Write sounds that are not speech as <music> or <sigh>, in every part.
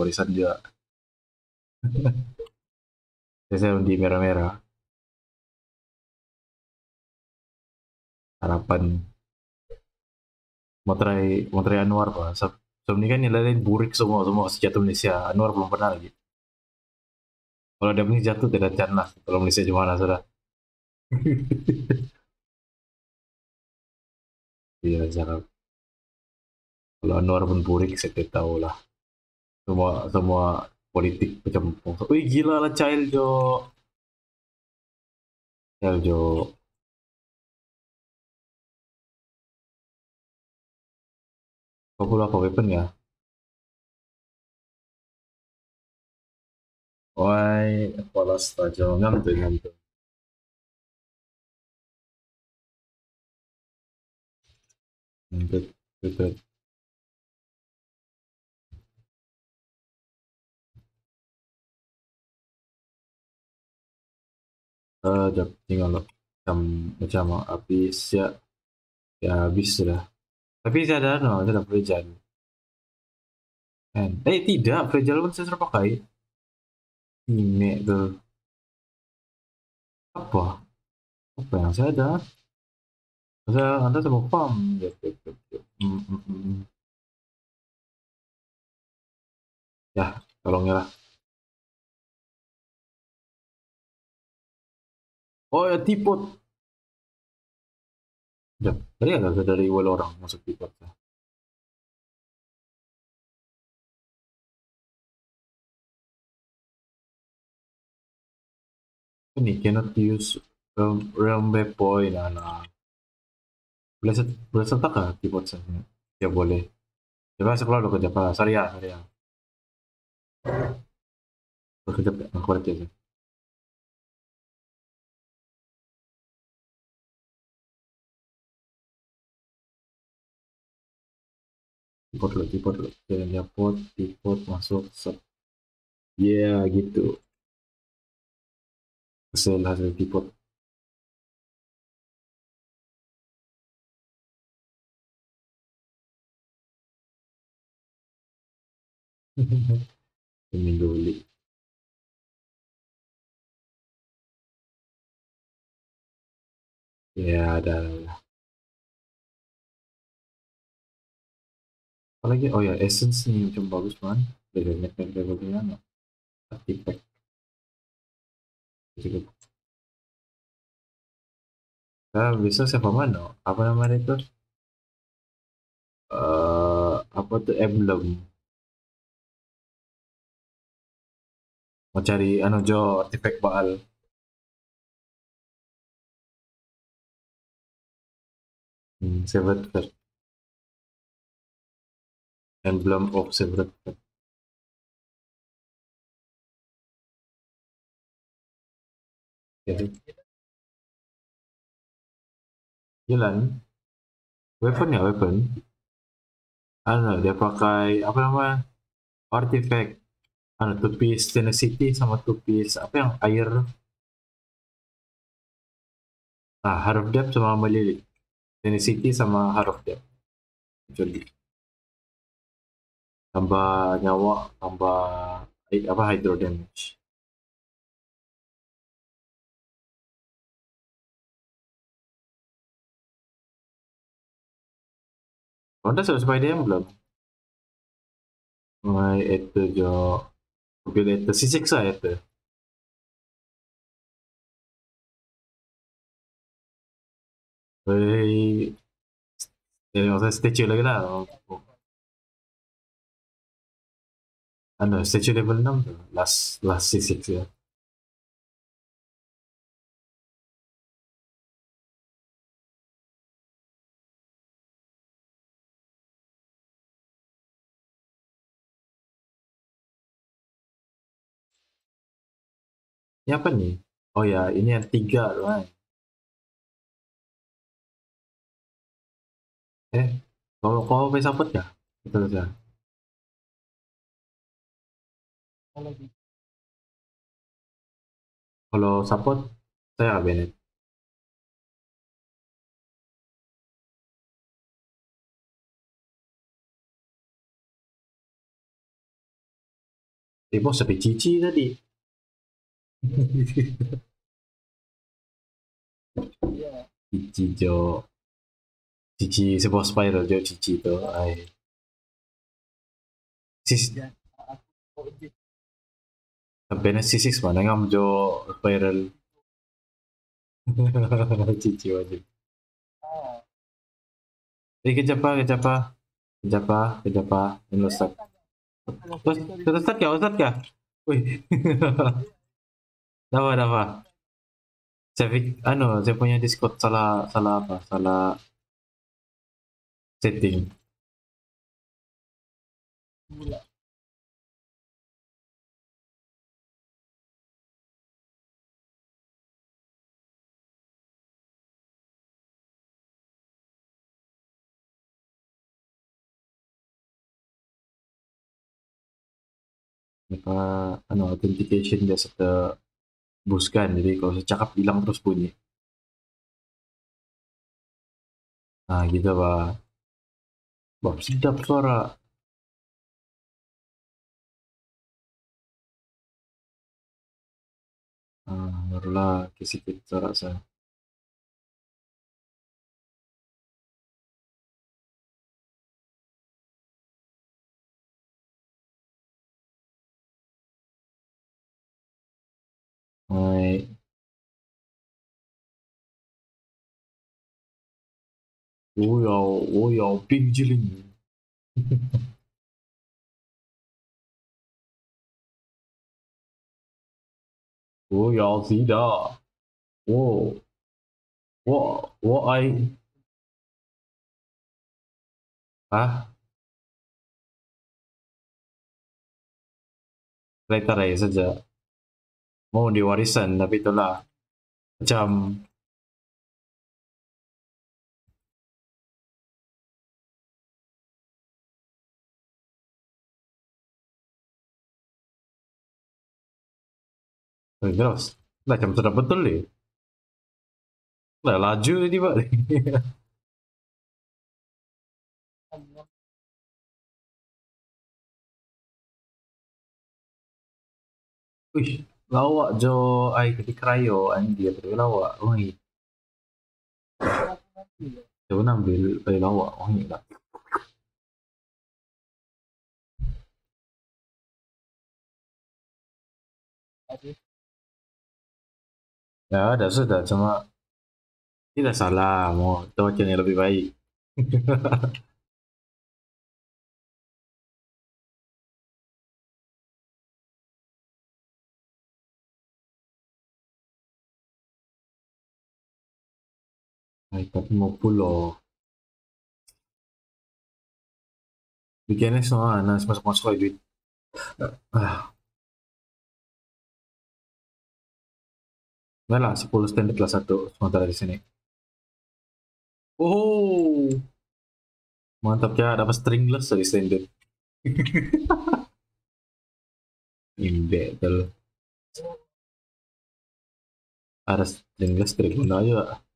warisan dia. <laughs> Saya di merah-merah. Harapan. Mau try mau try Anwar pak. Sebelum ini kan yang lain burik semua semua sejatuh Malaysia. Anwar belum pernah lagi. Kalau dia ini jatuh tidak chance kalau Malaysia gimana sudah. <laughs> Iya cakap kalau Anwar pun burik saya tidak tahu lah semua semua politik macam wih gila lah child jo child jo pula apa weapon ya Why, kepala saja ngantuk ngantuk. Ngantuk, ngantuk. Uh, tinggal macam macam habis ya. Ya habis sudah. Tapi saya ada no saya ada fragile kan? Eh tidak fragile pun saya sudah pakai. Ini tuh apa? Apa yang saya ada? Saya anda sama farm gitu, gitu, gitu. Mm, mm, mm. ya tolongnya lah Oh ya tipot. Ya, tadi ada dari wall orang masuk tipot. Ini cannot use realm, realm point ala. Boleh set, boleh setak kah tipot saya? Ya boleh. Coba saya keluar kerja apa? Sorry ya, sorry ya. Bekerja, aku kerja sih. Tipot lo tipot lo jalannya pot tipot masuk set. Ya yeah, gitu kesel hasil tipot ini dulu. Ya ada apalagi oh ya essence nih macam bagus man dari net levelnya no artifact. Cukup nah, bisa siapa mana? Apa namanya itu? Uh, apa tuh emblem? Mau cari anu jo artifact baal. Hmm, seven emblem of severed jadi jalan. Weapon ya weapon? Anu dia pakai apa nama? Artifact. Anu two piece tenacity sama two piece apa yang air? Ah heart of depth sama melilit tenacity sama heart of depth jadi tambah nyawa tambah apa hydro damage Anda sudah sampai DM belum? Mai itu jo mobil itu si siksa itu. Hei, jadi maksudnya statue lagi lah. Ano, statue level 6 tuh. Last, last C6 ya. Ini apa nih? Oh ya, ini yang tiga loh. Eh, kalau kau bisa support ya? Betul ya. Kalau support, saya Bennett. Eh bos sampai cici tadi. <laughs> cici jo. Cici sebuah spiral jo cici tu. Ay. Sis. Sampai na C6 mana ngam jo spiral. cici wajib. Eh kejap apa, kejap apa. Kejap apa, kejap apa. Ini Ustaz. Ustaz, Ustaz kah? Ustaz kah? Wih. <laughs> Dapat, dapat. Saya fik, ano, saya punya Discord salah, salah apa? Salah setting. Maka, ano, authentication dia serta buskan. Jadi kalau saya cakap hilang terus bunyi. Nah, gitu pak. Bab sedap suara. Ah, barulah sikit suara saya. 我要我要冰激凌。我要 tidak。我我我爱啊，letter <laughs> saja. mau di warisan tapi itulah macam Eh, jelas. Lah jam sudah betul nih. Lah laju ini pak. Wih, lawak jo ai ketik krayo dia tapi lawak wangi coba ambil ai lawak wangi lah ya ada sudah cuma tidak salah mau tahu yang lebih baik <laughs> Ay, tapi mau pulau. Bikinnya semua, nah, lagi duit. Ah. Enggak lah, 10 standar kelas 1 sementara di sini. Oh, mantap ya, dapat stringless dari standard. <laughs> Imbecil. Ada stringless tribuna aja. Ya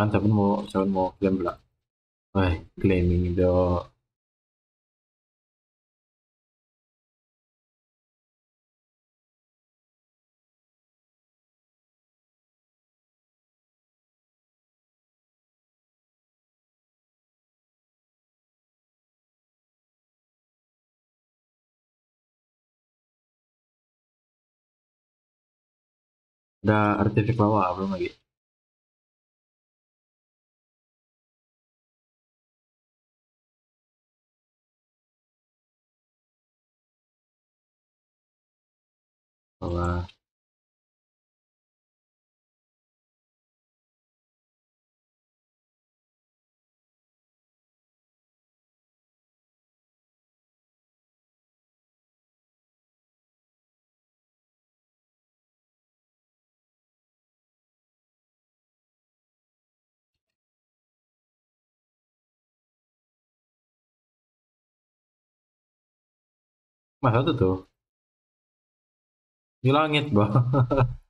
kan siapa mau siapa mau klaim pula. Wah, claiming itu ada artefak bawah belum lagi lá. Mas eu tô. Di langit, Bang. <laughs>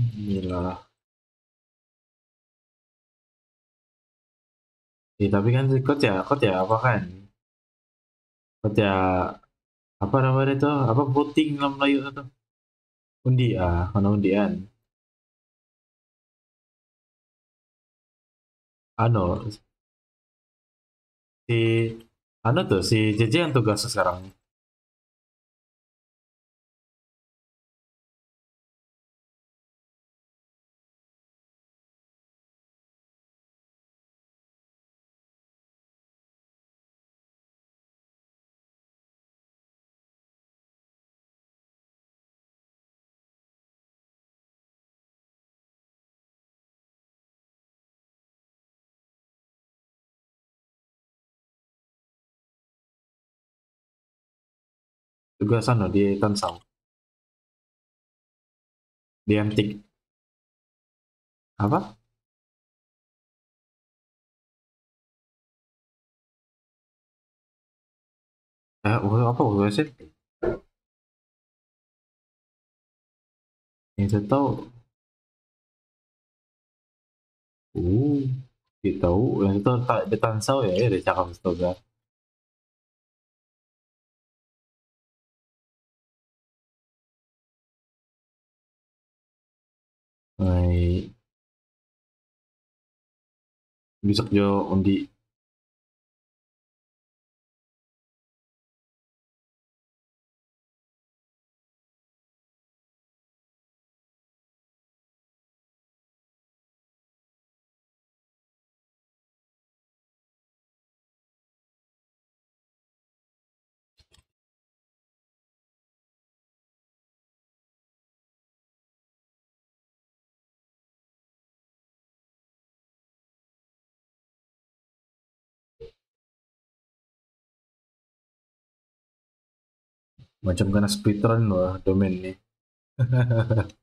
Gila. Ya, tapi kan kok ya, kok ya apa kan? Kok ya apa namanya itu? Apa voting dalam Melayu itu? Undi ah, mana undian. Ano si ano tuh si JJ yang tugas sekarang. Tugas ano di Tansau. Di Antik. Apa? Eh, apa waktu SMP? Yang saya tahu, uh, kita tahu, yang itu tak di Tansau ya, ya, di cakap astaga. Besok jo undi macam kena speedrun loh domain ini <laughs>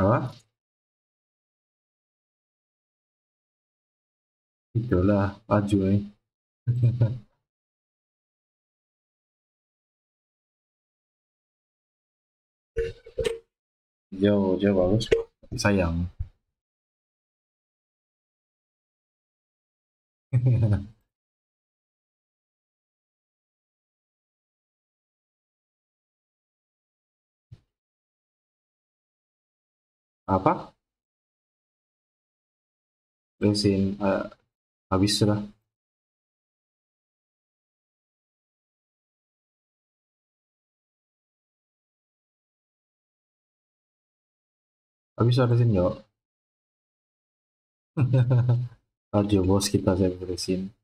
apa? Itulah maju nih <laughs> jauh jauh bagus. Sayang <laughs> apa? Bensin uh, habis sudah habis ada sini yuk radio bos kita saya beresin.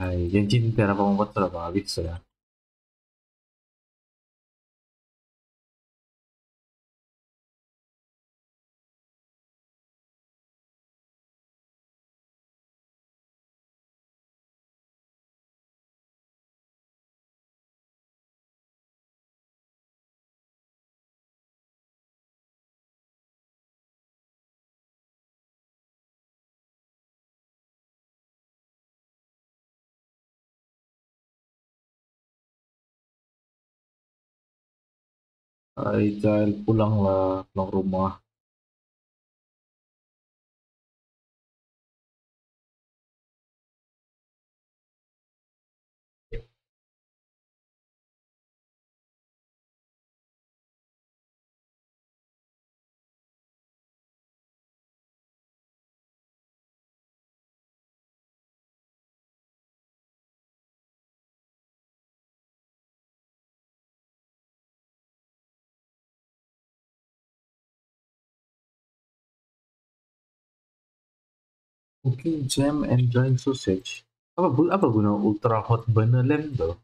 Hai, janji tidak apa membuat sudah habis sudah Hai, pulanglah, pulang rumah. Cooking jam and drying sausage. Apa apa guna ultra hot burner lamp tuh?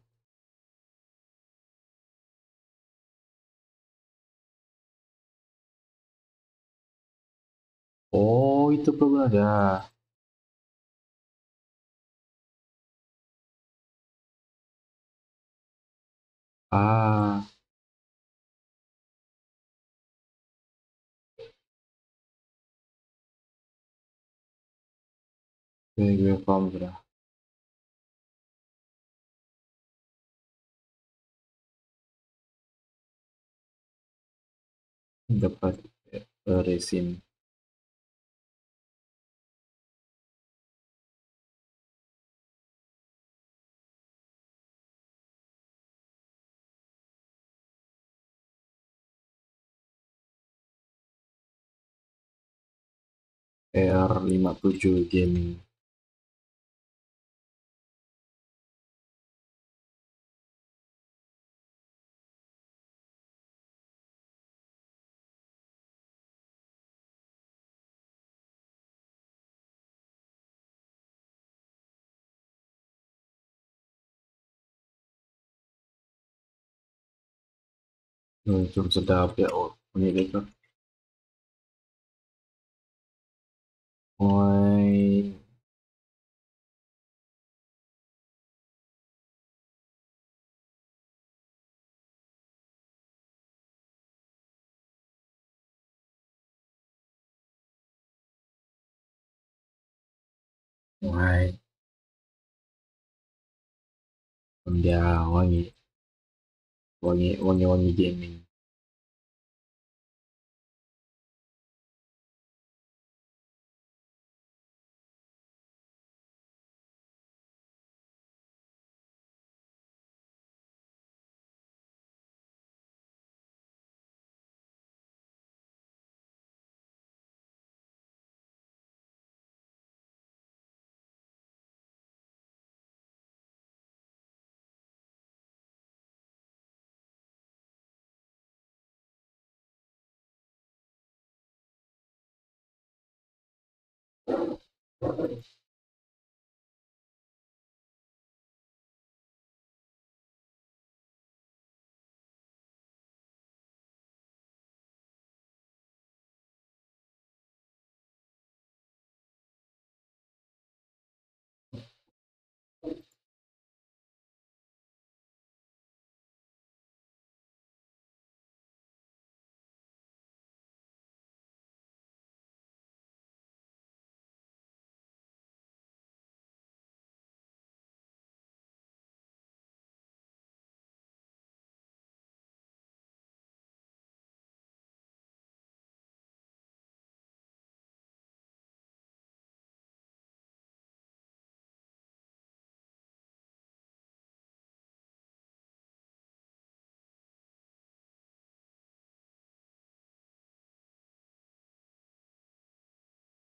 Oh, itu problem ada. Ah. Sudah. Dapat uh, resin. R57 Gaming. Oh, cukup sedap ya oh ini itu Oi. Oi. Dia wangi wangi wangi wangi gaming